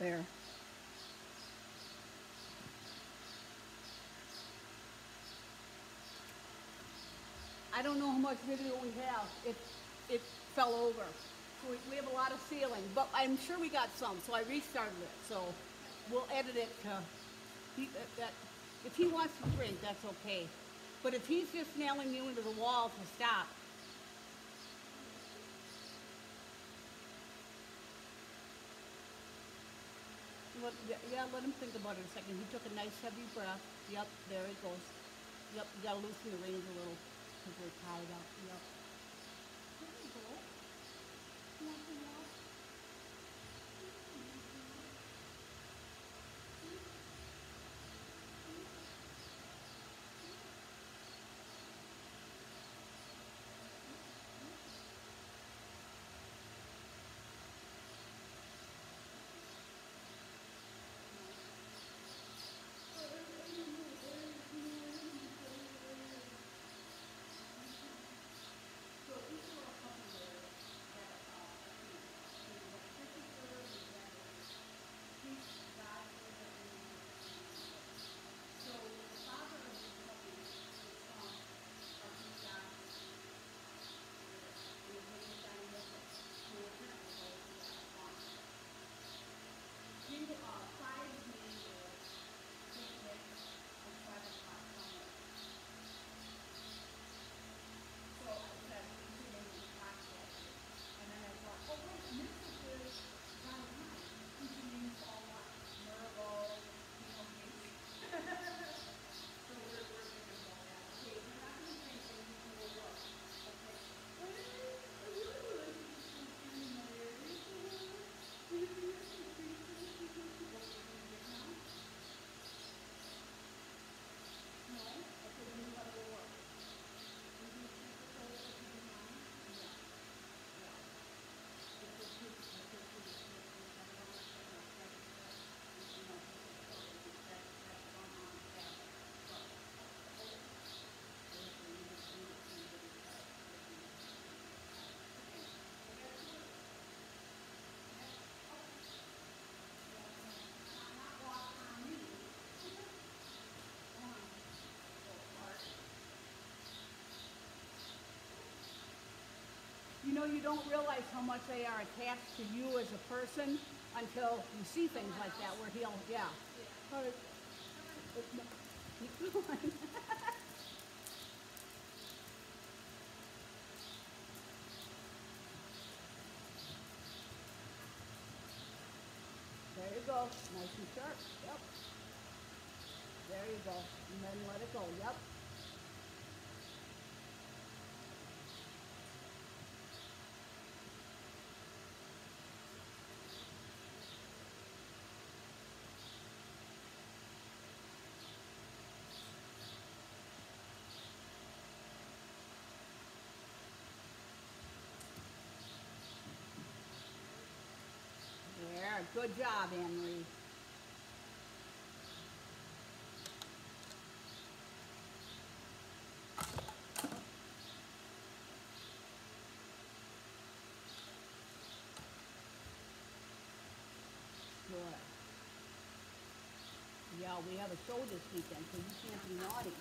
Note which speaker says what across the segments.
Speaker 1: There. I don't know how much video we have. It, it fell over. So we, we have a lot of ceiling, but I'm sure we got some, so I restarted it. So we'll edit it to, he, that, that, if he wants to drink, that's okay. But if he's just nailing you into the wall to stop, Yeah, let him think about it a second. He took a nice heavy breath. Yep, there it goes. Yep, you gotta loosen the reins a little because they're tied up. Yep. Know, you don't realize how much they are attached to you as a person until you see things like that where he'll, yeah. There you go. Nice and sharp. Yep. There you go. And then let it go. Yep. Good job, Marie. Good. Yeah, we have a show this weekend, so you can't be naughty.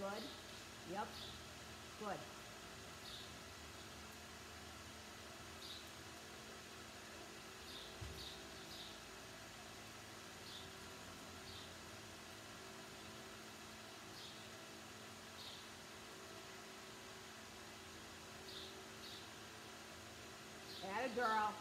Speaker 1: Good. Yep. Good. Atta girl.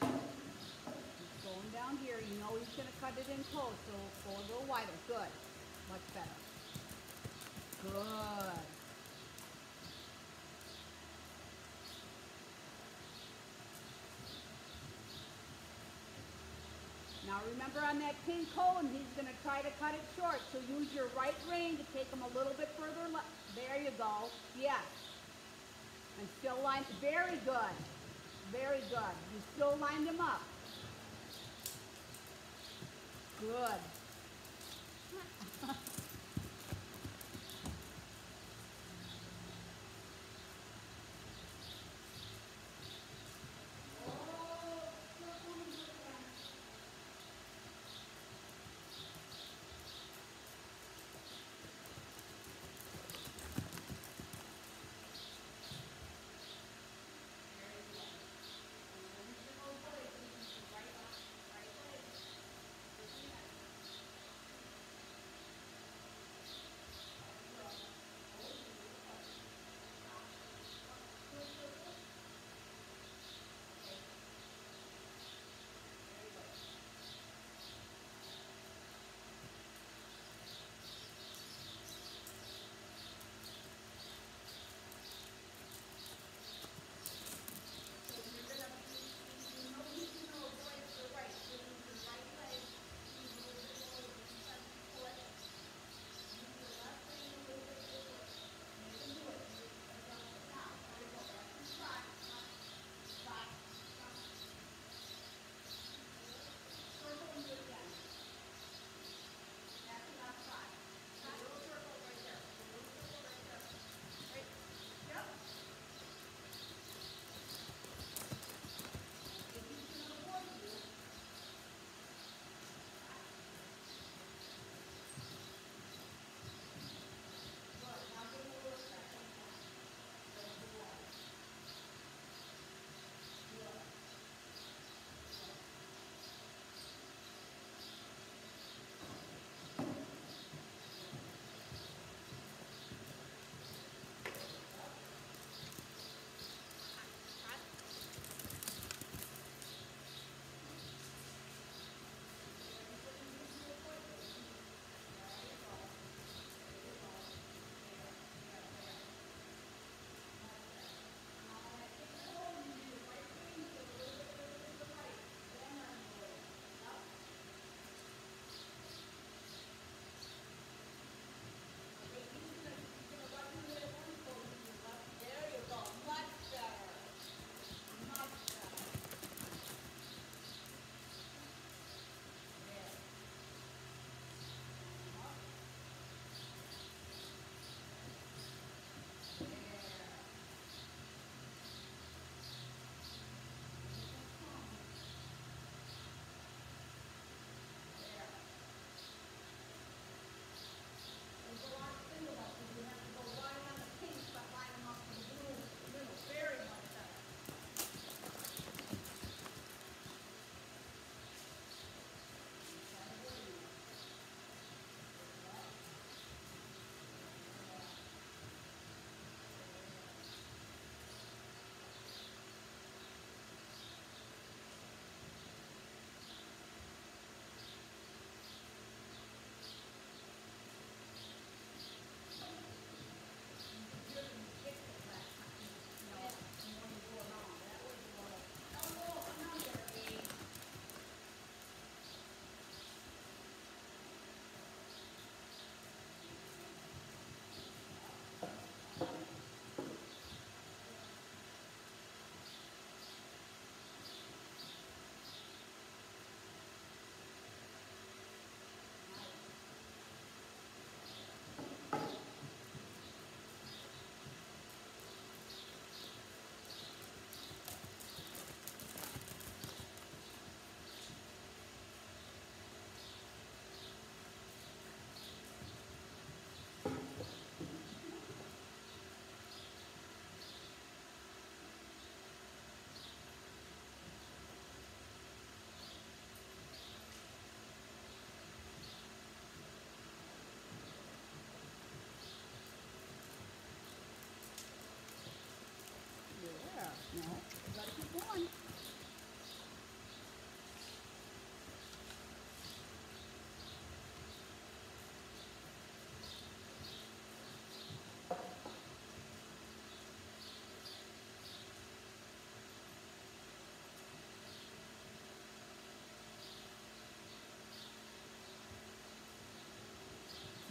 Speaker 1: He's going down here. You know he's going to cut it in close, so go a little wider. Good. Much better. Good. Now remember on that king cone, he's going to try to cut it short. So use your right rein to take him a little bit further left. There you go. Yes. And still line. Very good. Very good. You still lined him up. Good.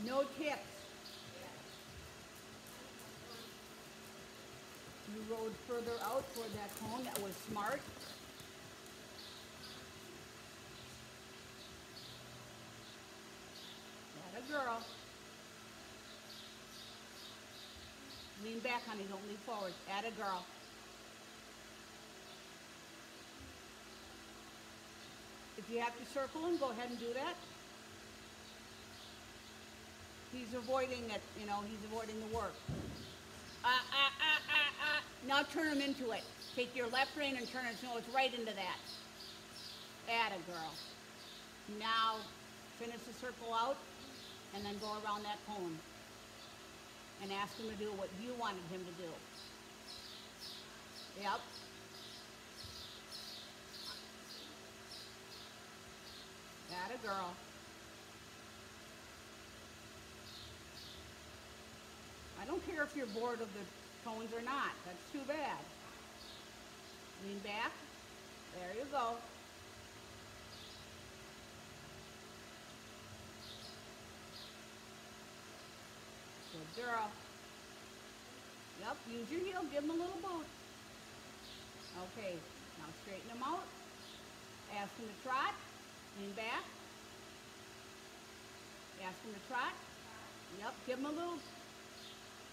Speaker 1: No tips. You rode further out toward that cone. That was smart. That a girl. Lean back, honey. Don't lean forward. Add a girl. If you have to circle and go ahead and do that. He's avoiding it, you know, he's avoiding the work. Ah, ah, ah, ah, ah. Now turn him into it. Take your left rein and turn his nose right into that. Atta girl. Now finish the circle out and then go around that cone and ask him to do what you wanted him to do. Yep. Atta girl. I don't care if you're bored of the cones or not. That's too bad. Lean back. There you go. Good girl. Yep, use your heel. Give him a little boot. Okay, now straighten him out. Ask him to trot. Lean back. Ask him to trot. Yep, give him a little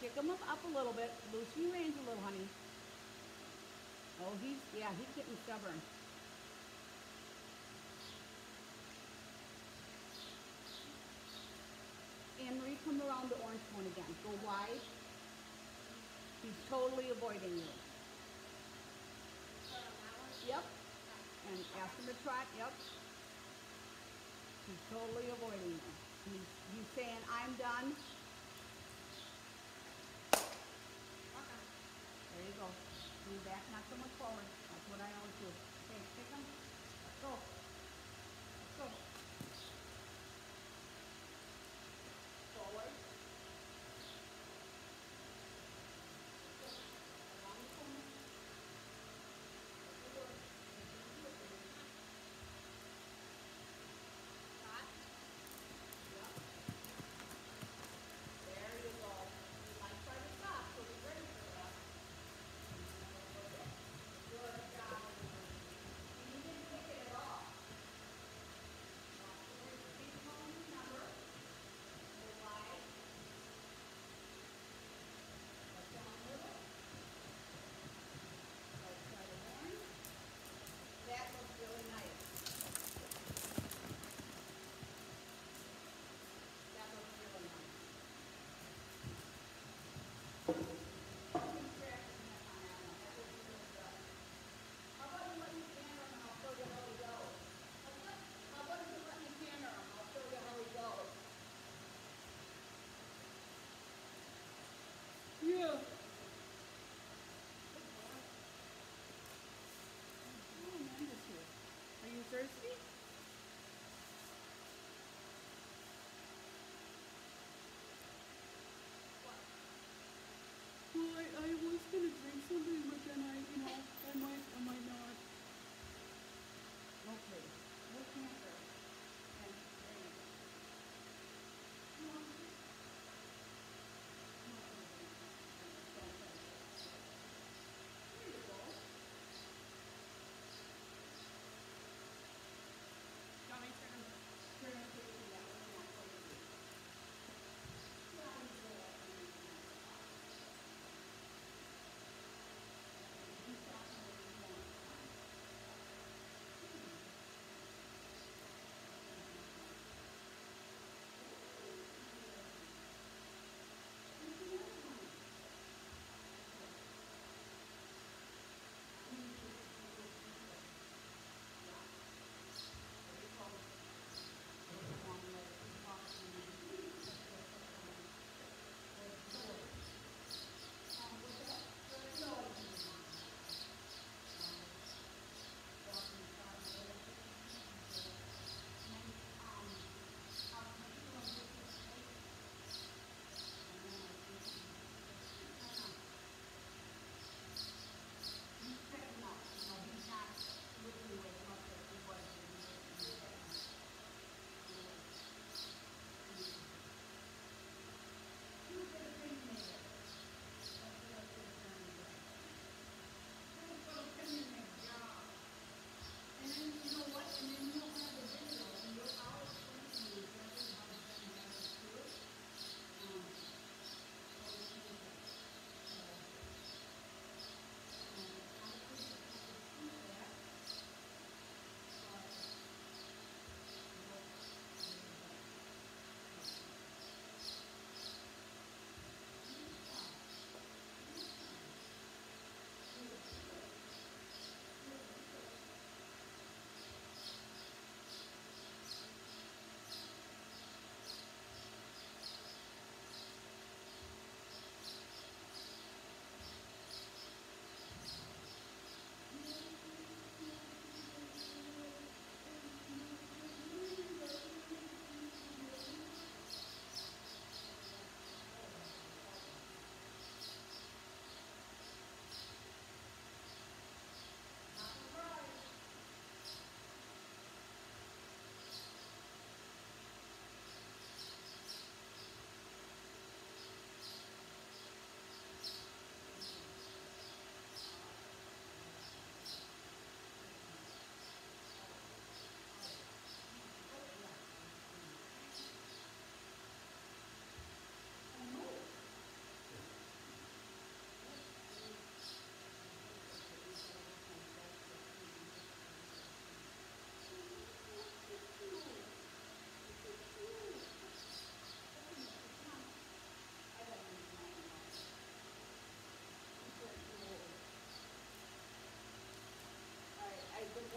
Speaker 1: Kick him up, up a little bit. Loosen your reins a little, honey. Oh, he's, yeah, he's getting stubborn. Ann-Marie, come around the orange one again. Go wide. He's totally avoiding you. Yep. And ask him to trot. Yep. He's totally avoiding you. He's, he's saying, I'm done. Of you back, not so much forward. That's what I always do. Okay, pick them. Let's go.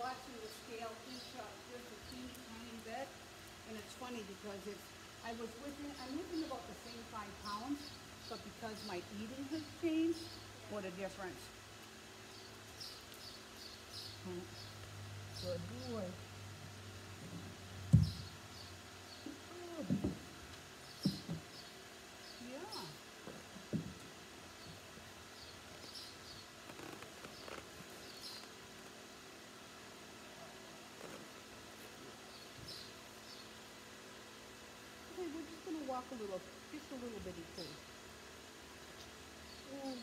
Speaker 1: Watching the scale each up just a teeny tiny bit, and it's funny because it's, I was within, I'm within about the same five pounds, but because my eating has changed, what a difference. Good boy. Good. Yeah. Okay, we're just gonna walk a little, just a little bitty too. Oh,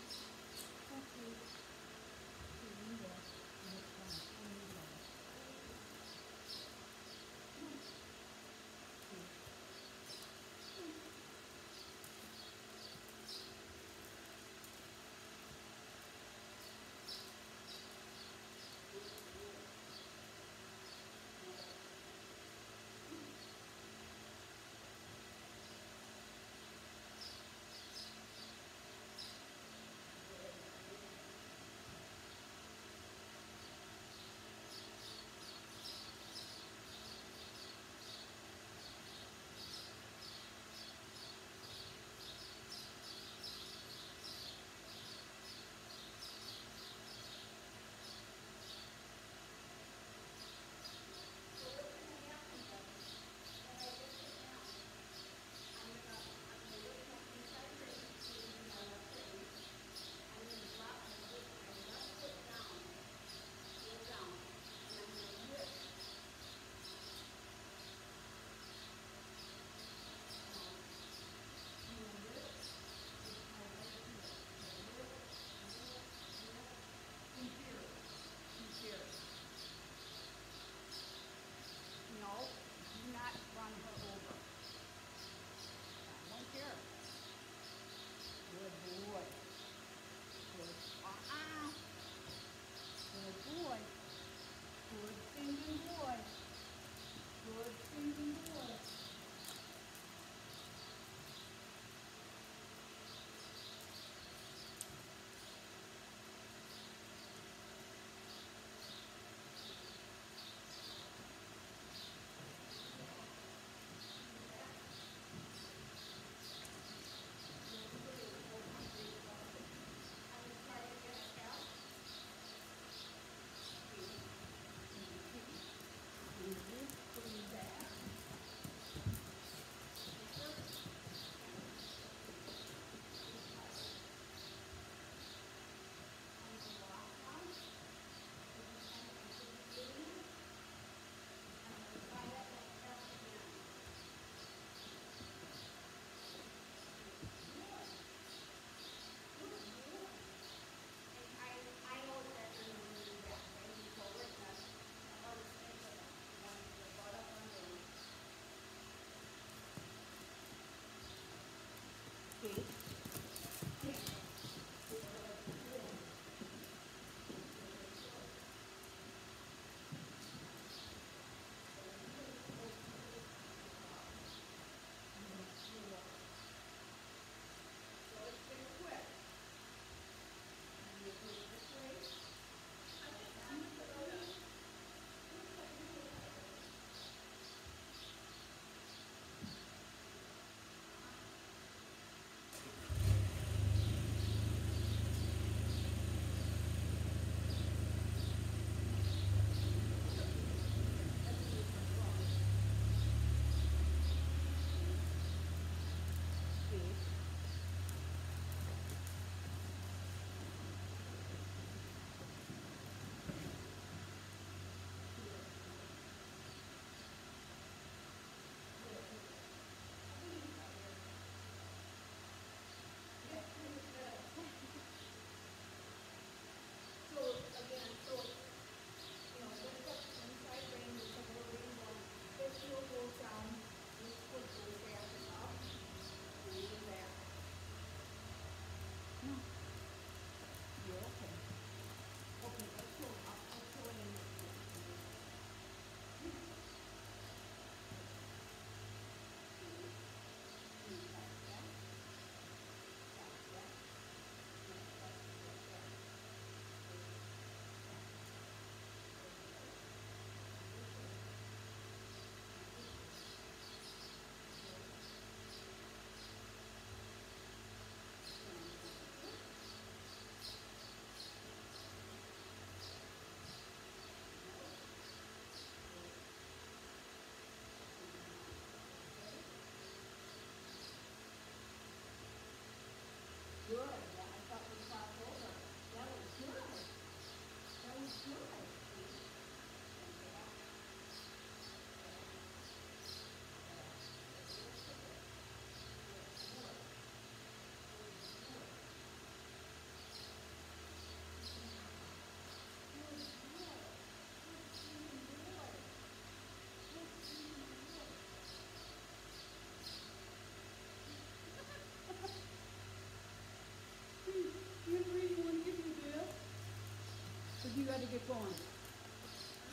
Speaker 1: gotta get going.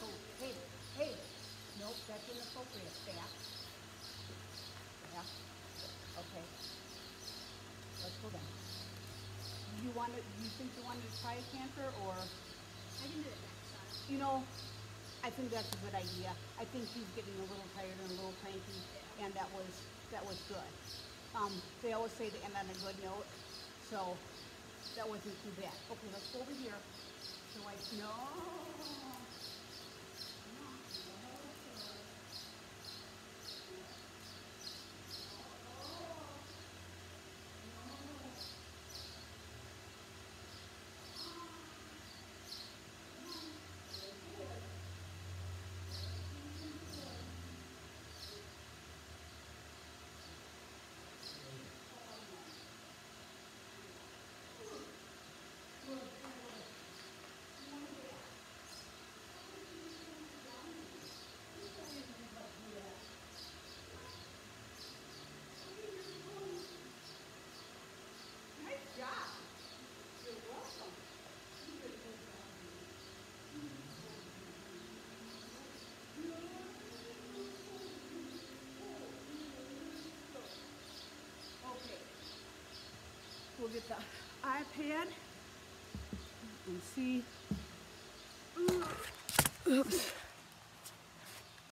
Speaker 1: Oh, hey, hey, nope, that's inappropriate, staff. Staff, okay. Let's go down. You wanna, you think you wanted to try a canter, or,
Speaker 2: I can do it next time.
Speaker 1: you know, I think that's a good idea. I think he's getting a little tired and a little cranky, and that was, that was good. Um, they always say to end on a good note, so that wasn't too bad. Okay, let's go over here. So I, no. We'll get the iPad and see. Oops.